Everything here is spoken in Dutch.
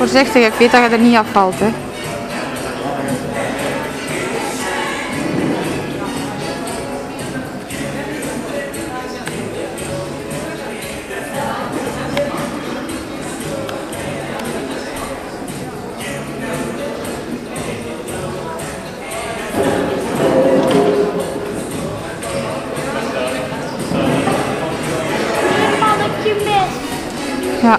Voorzichtig, ik weet dat je er niet afvalt. Hè. Ja.